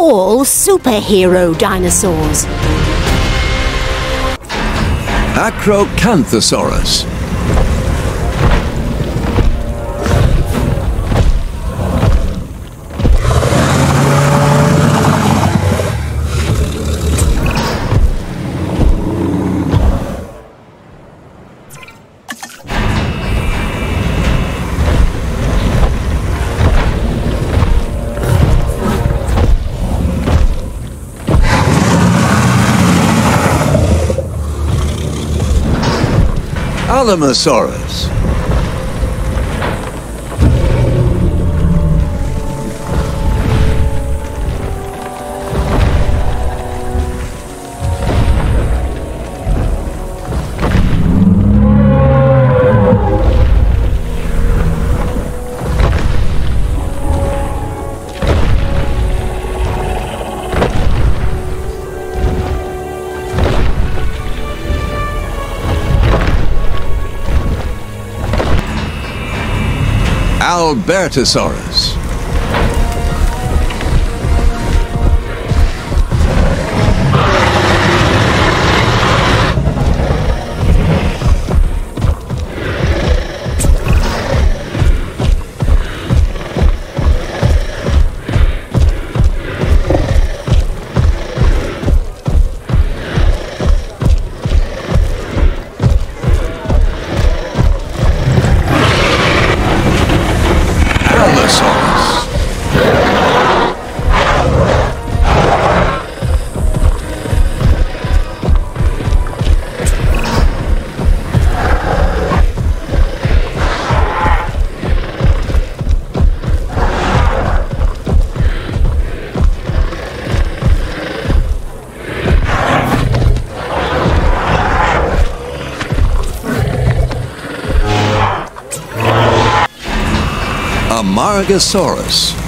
all superhero dinosaurs. Acrocanthosaurus. Alamosaurus. Albertosaurus. Amargasaurus.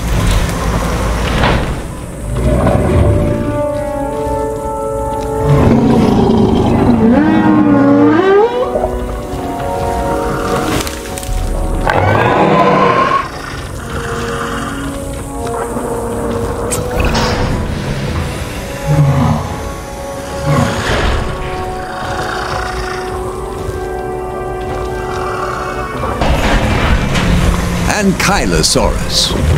Ankylosaurus.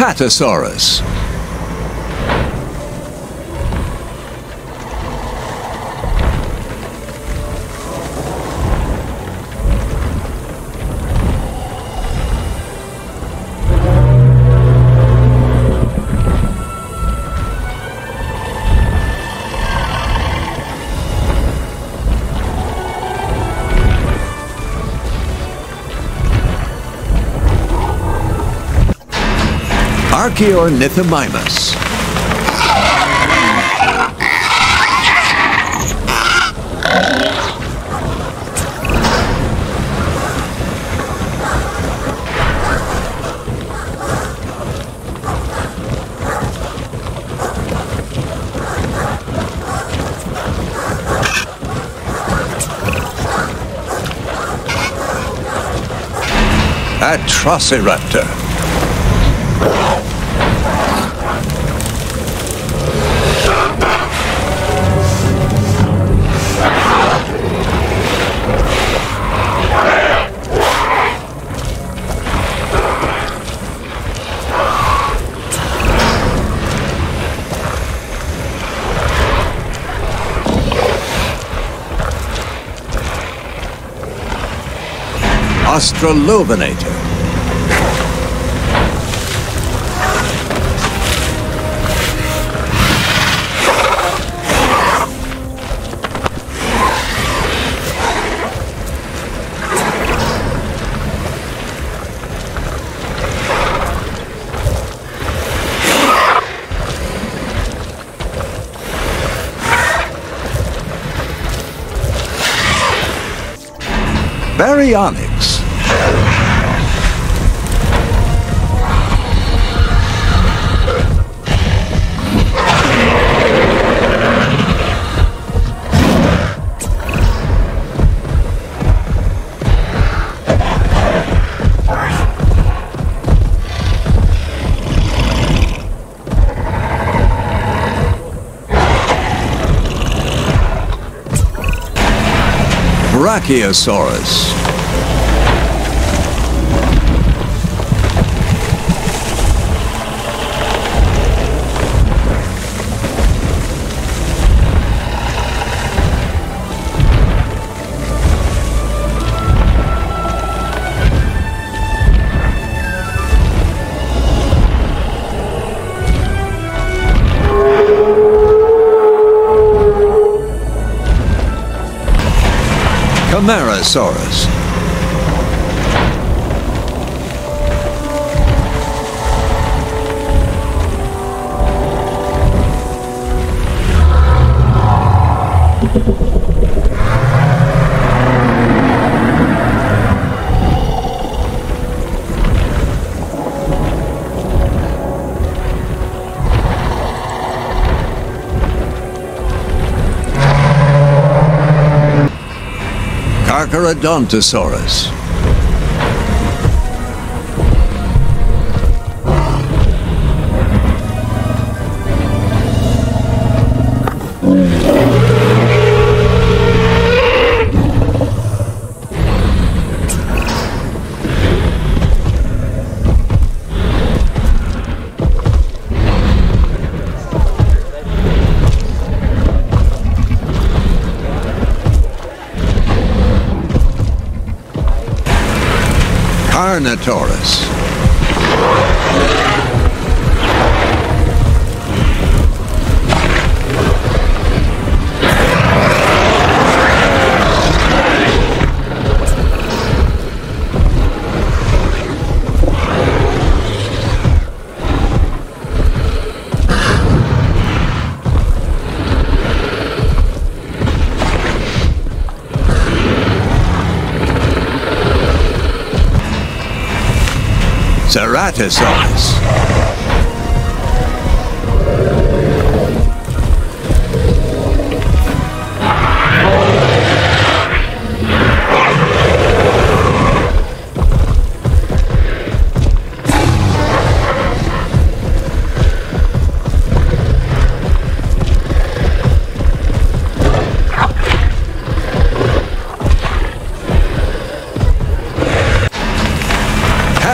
Apatosaurus. Archaeornithomimus. Atrociraptor. Australovenator. Baryonyx. Brachiosaurus. Camarasaurus. Carcharodontosaurus. Carnotaurus. Ceratosaurus.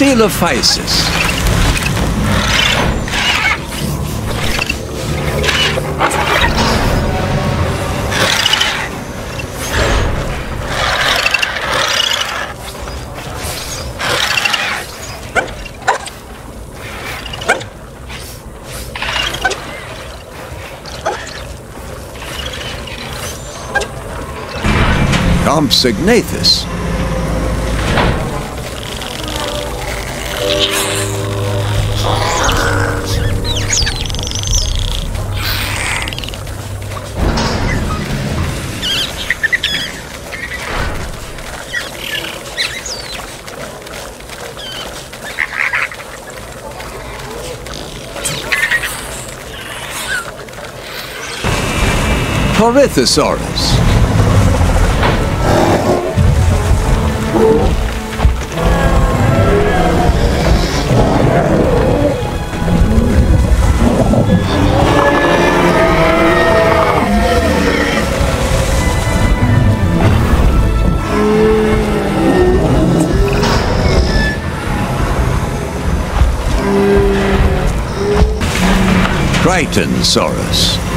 Coelophysis. Compsognathus. Corythosaurus. Crichtonsaurus.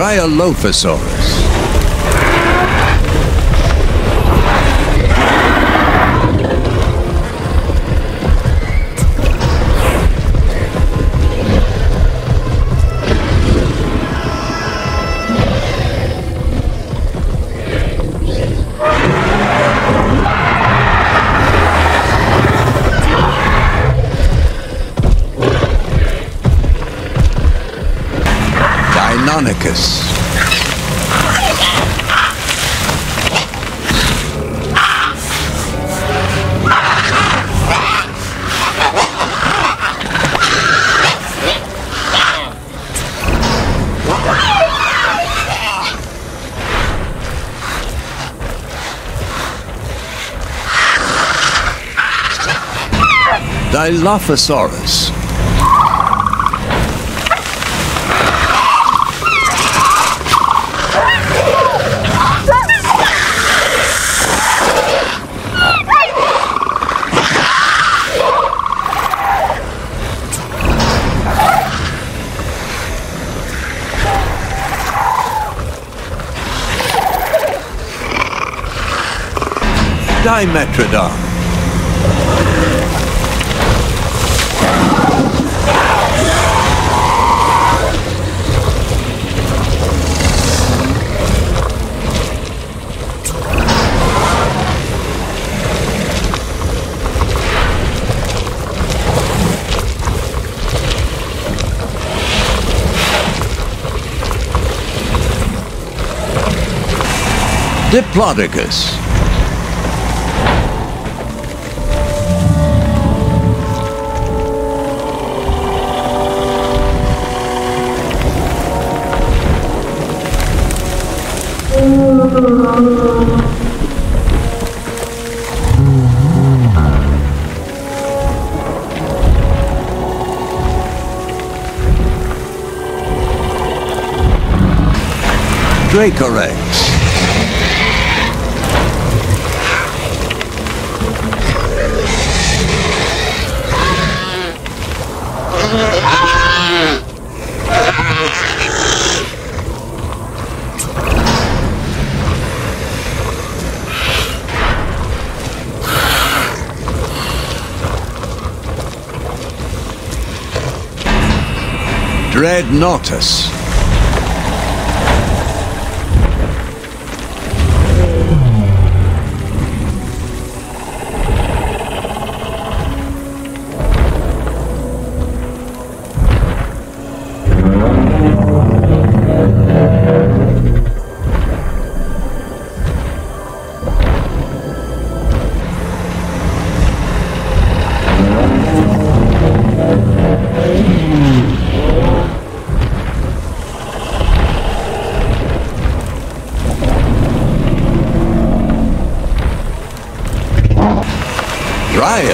Cryolophosaurus. Deinonychus. Dilophosaurus. Dimetrodon. Diplodocus. Dracorex. Dreadnoughtus.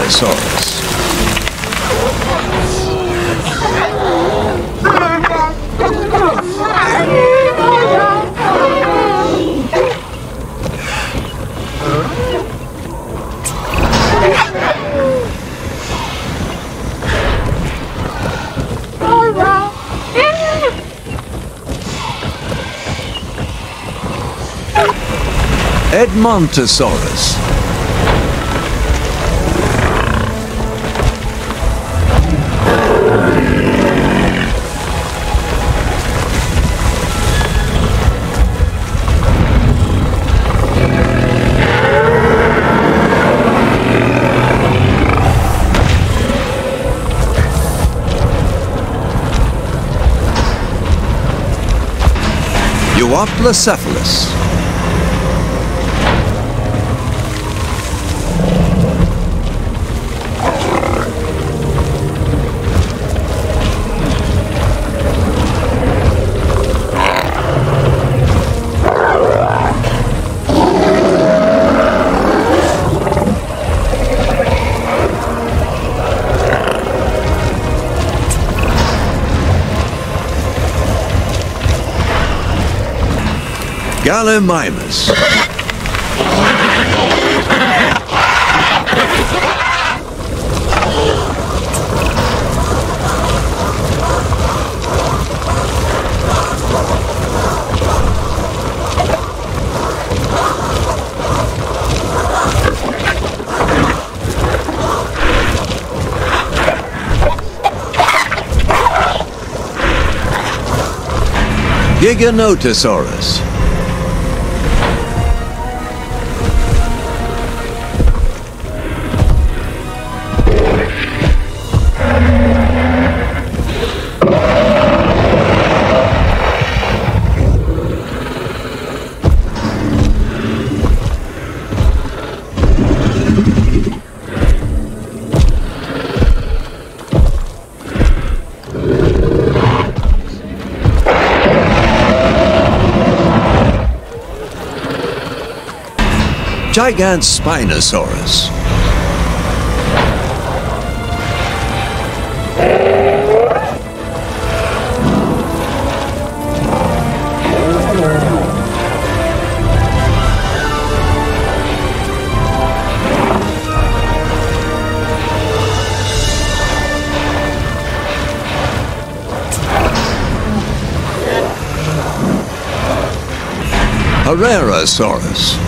Dryosaurus. Edmontosaurus. Euoplocephalus. Gallimimus. Giganotosaurus. Gigantspinosaurus. Herrerasaurus.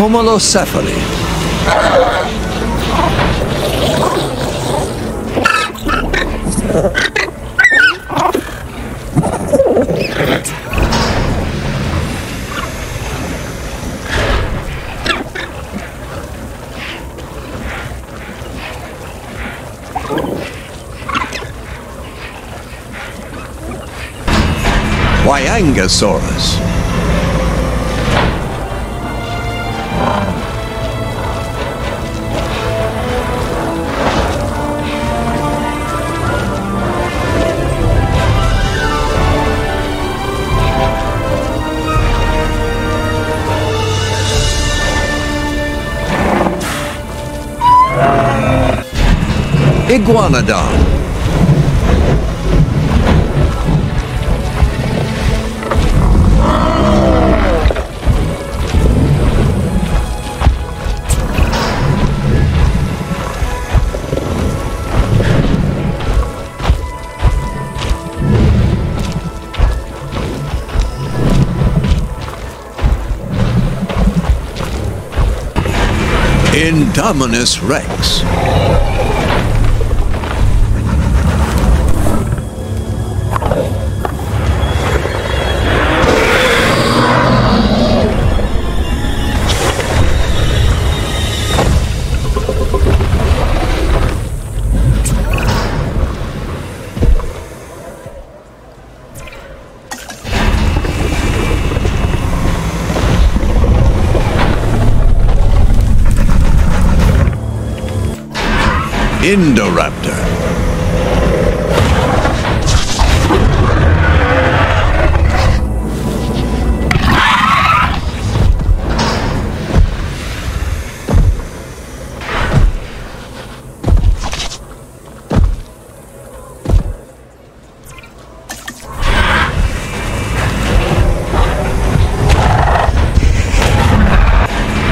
Homalocephale. Huayangosaurus. Iguanodon. Indominus Rex. Indoraptor.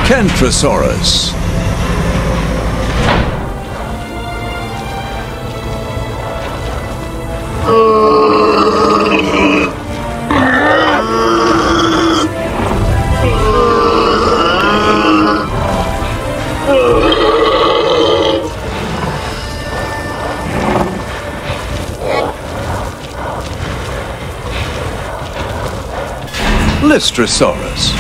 Kentrosaurus. Silistrosaurus.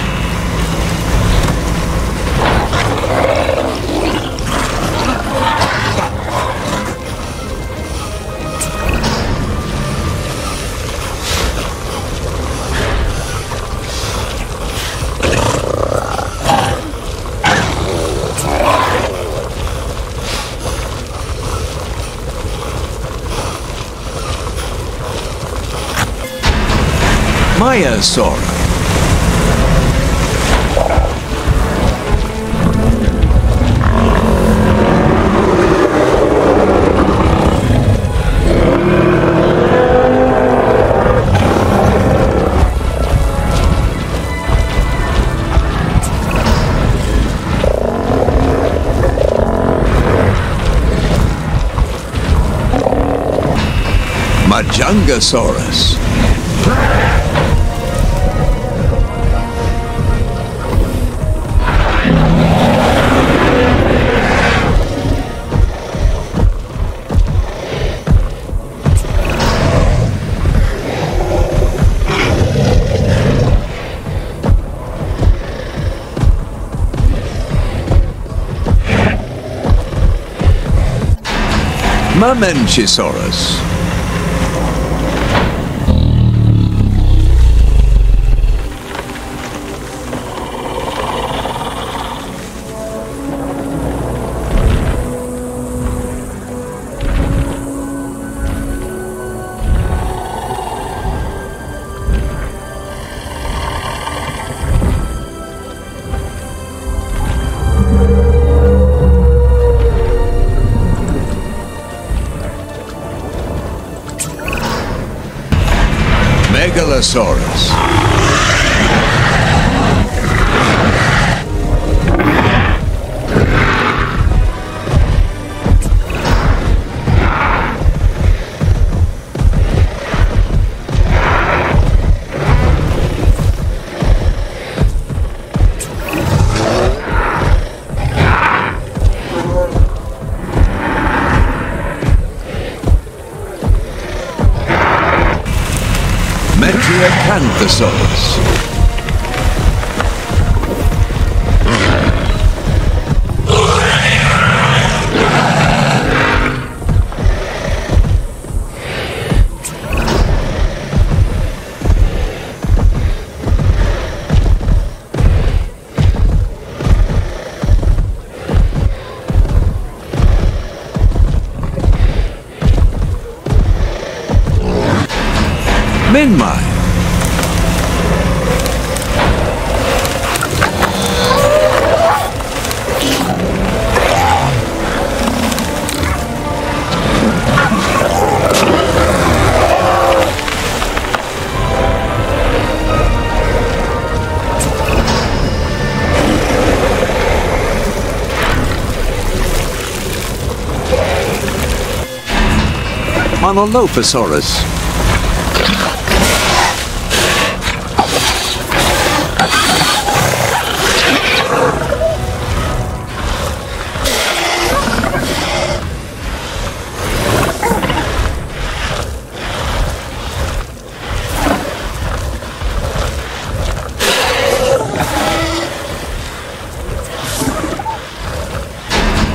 Myasaurus. Maiasaura. Majungasaurus. Mamenchisaurus. Venusaur. Megalosaurus. Metriacanthosaurus. Minmi. Monolophosaurus.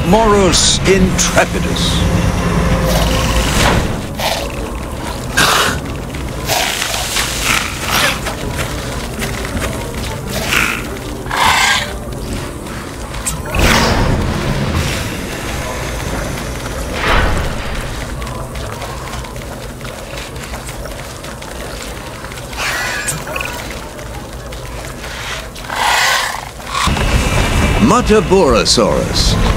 Moros Intrepidus. Muttaburrasaurus.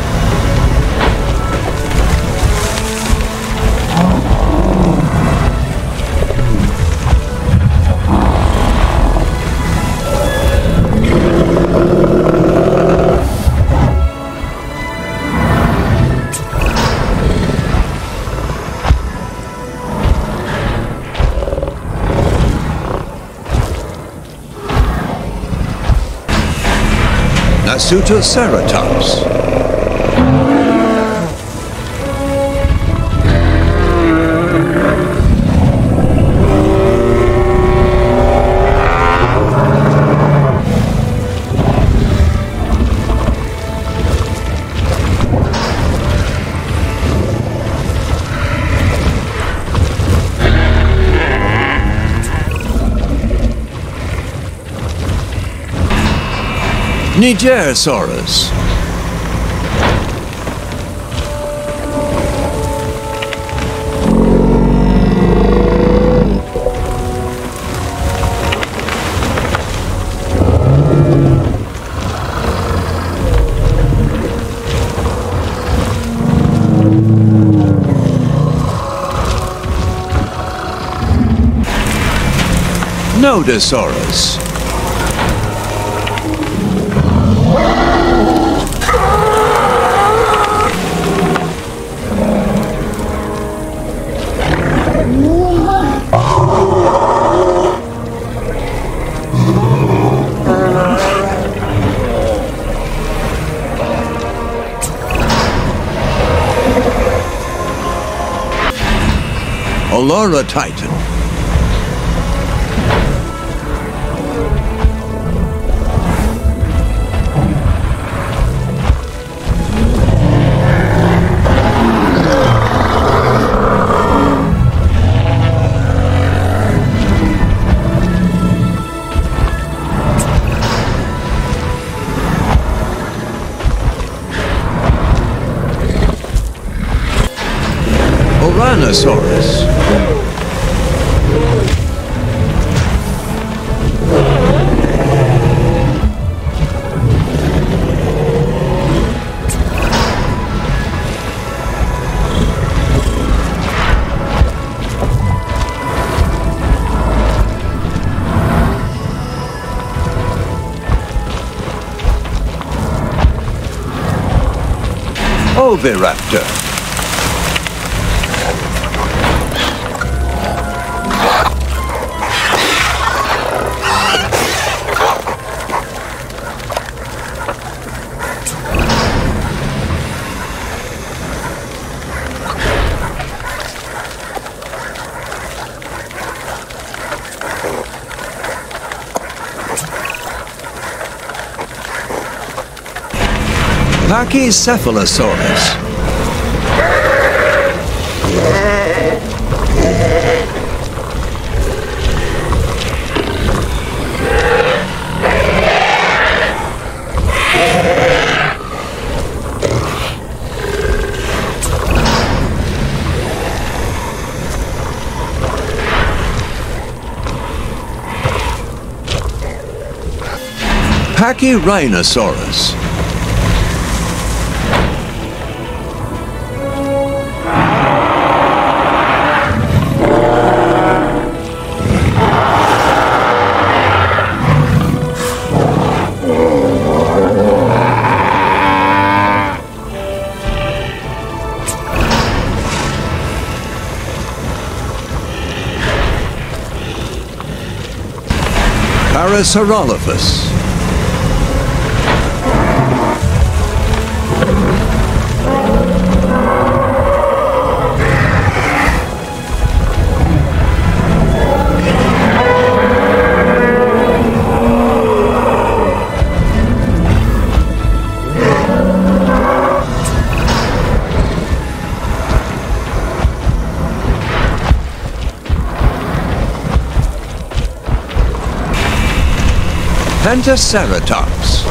Nasutoceratops. Nigersaurus. Nodosaurus. Olora Titan. Ouranosaurus. Oviraptor. Pachycephalosaurus. Pachyrhinosaurus. Parasaurolophus. Pentaceratops.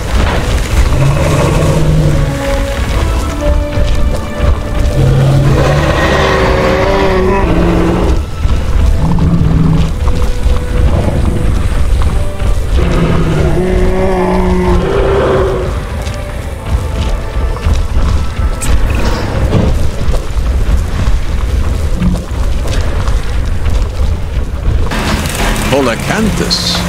Polacanthus.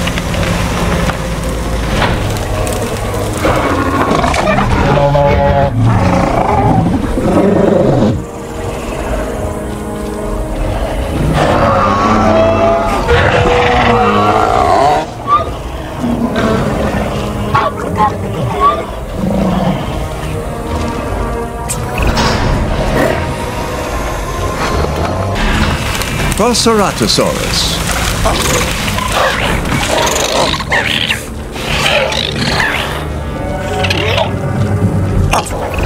Proceratosaurus. Pyroraptor.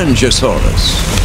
Qianzhousaurus.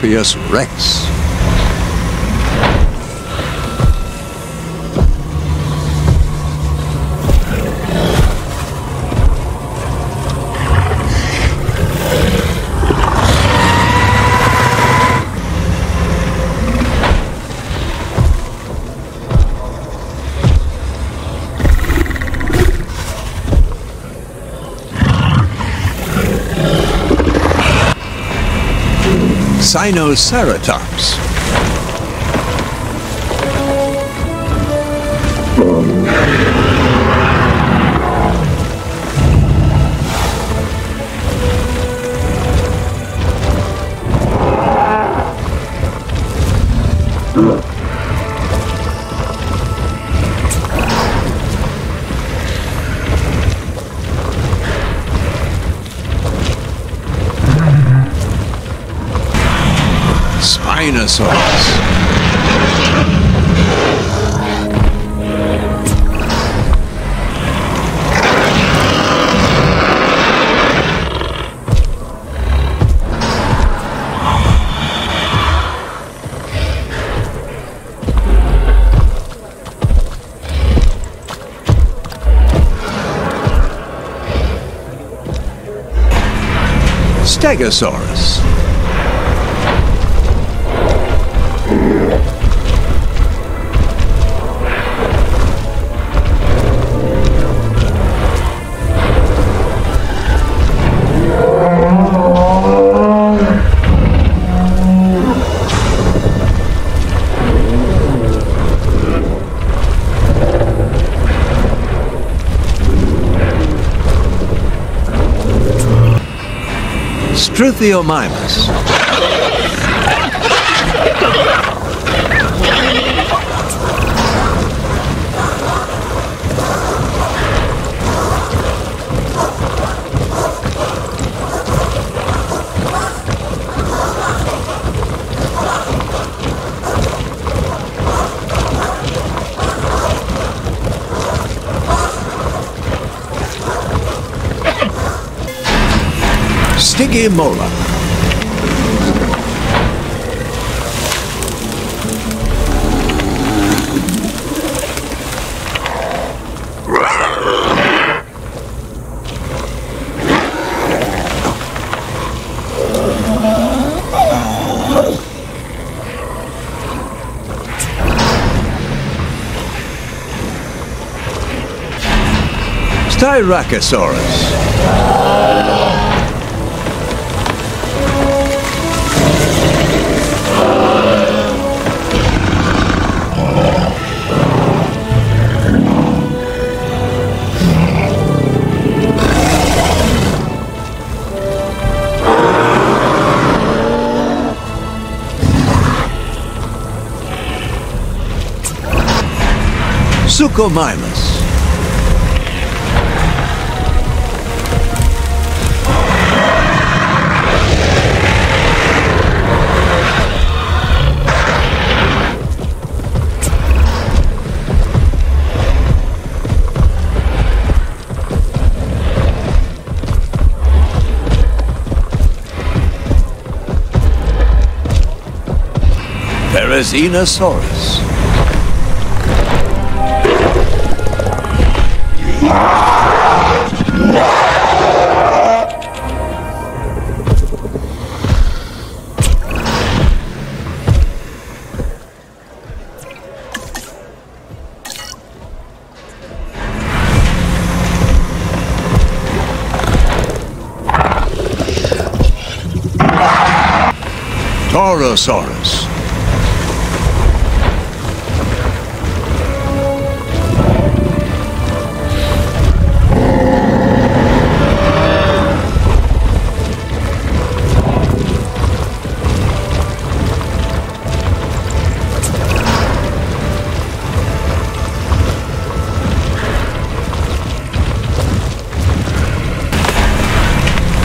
Scorpios Rex. Sinoceratops. Stegosaurus. Struthiomimus. Stygimoloch. Styracosaurus. Suchomimus. Therizinosaurus. Torosaurus.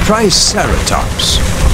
Triceratops.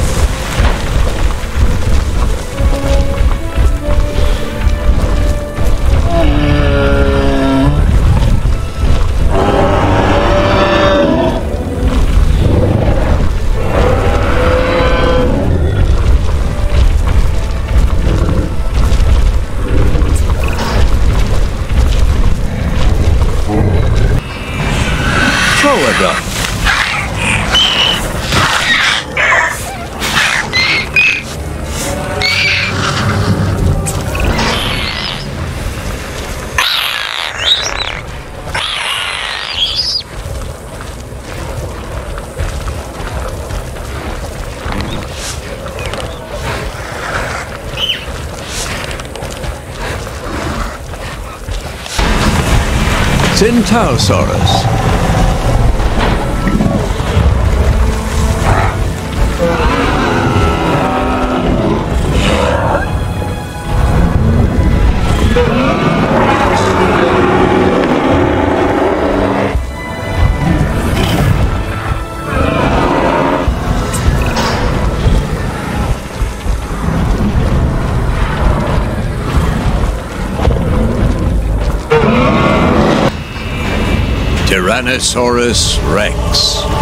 Tsintaosaurus. Tyrannosaurus rex.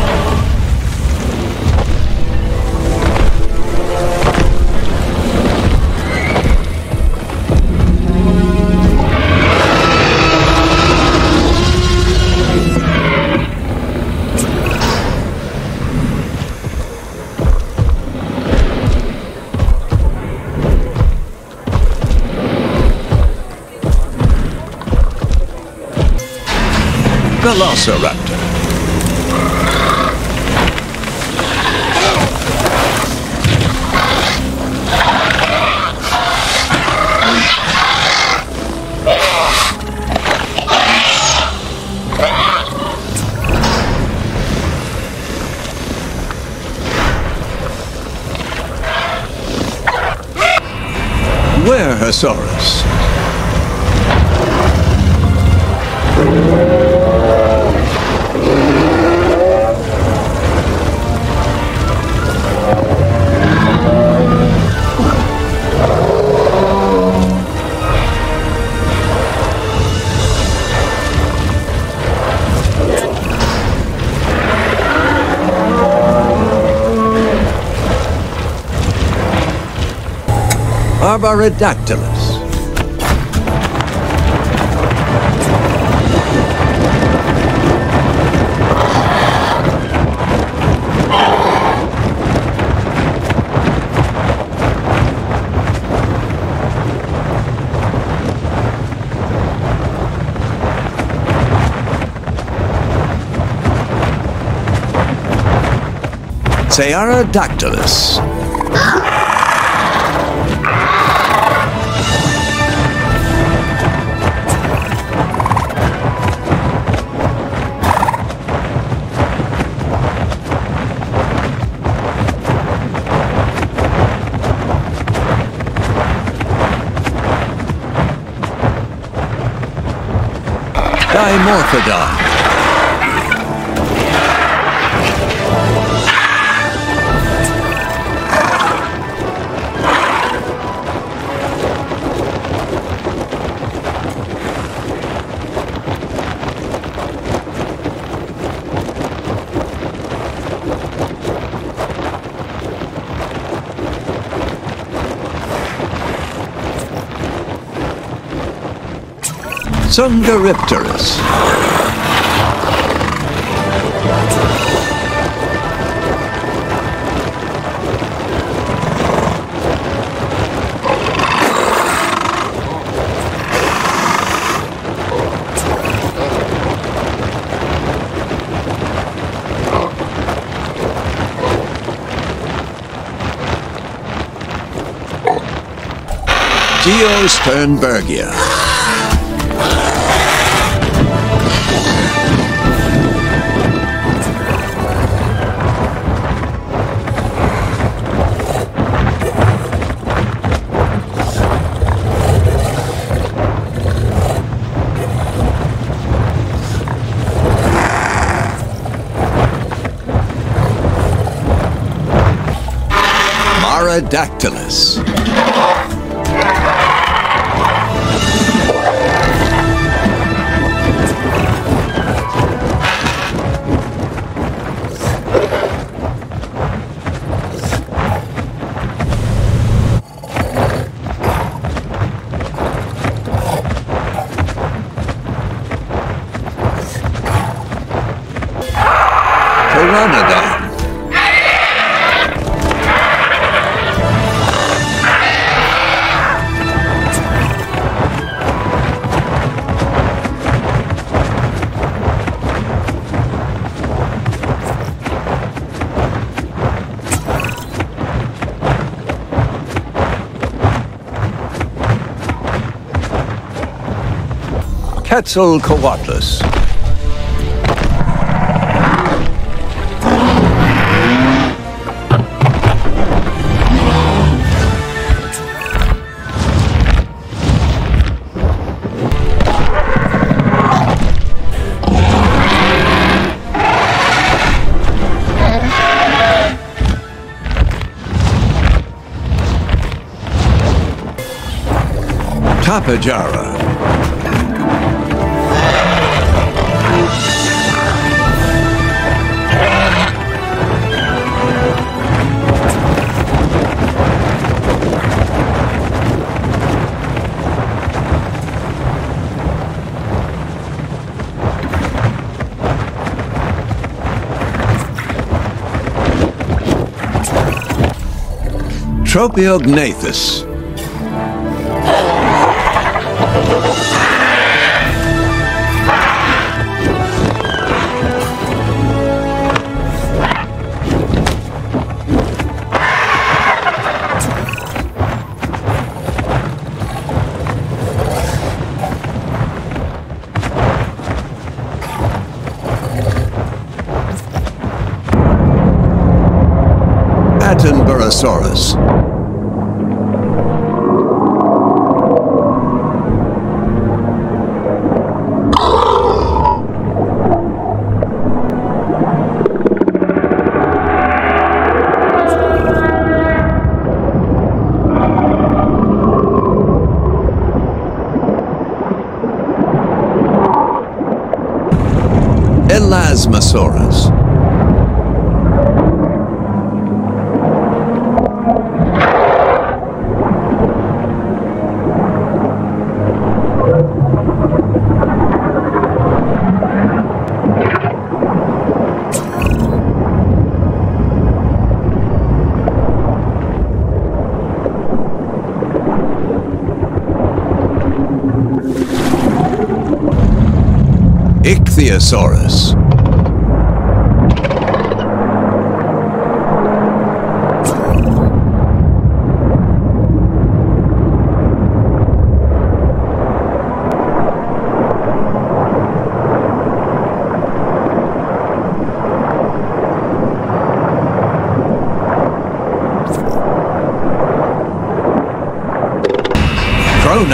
Velociraptor. Wuerhosaurus. Arboredactylus. Cearadactylus. Dimorphodon. Dsungaripterus. Geosternbergia. Marodactylus. Quetzalcoatlus. Tapejara. Tropeognathus. Attenborosaurus. Elasmosaurus. Ichthyosaurus.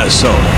Kronosaurus.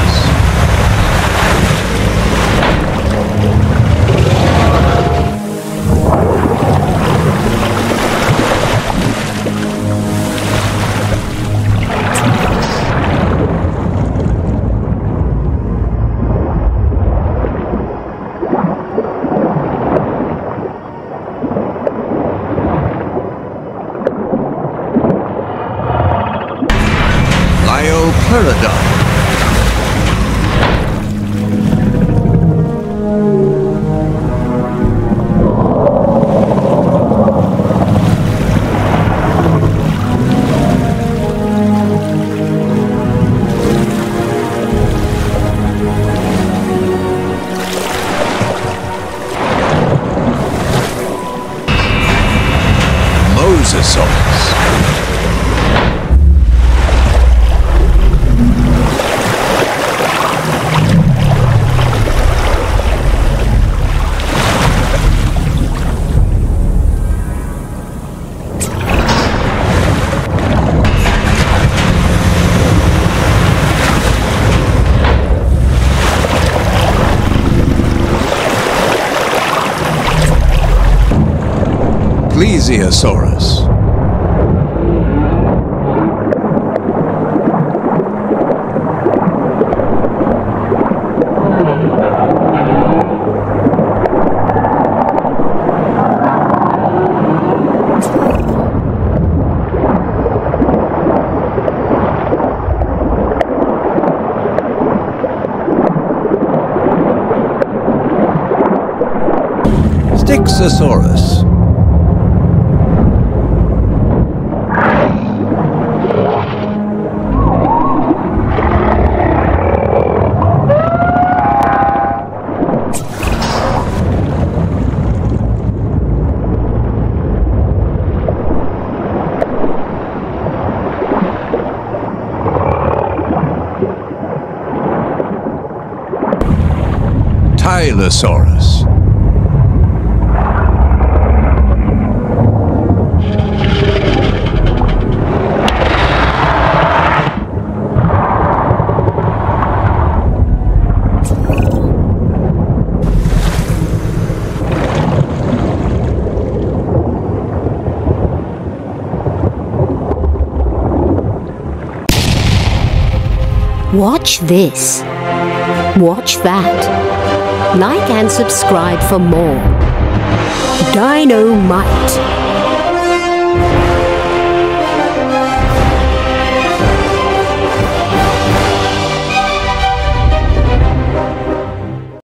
Styxosaurus. Tylosaurus. Watch this. Watch that. Like and subscribe for more. Dino-Mite.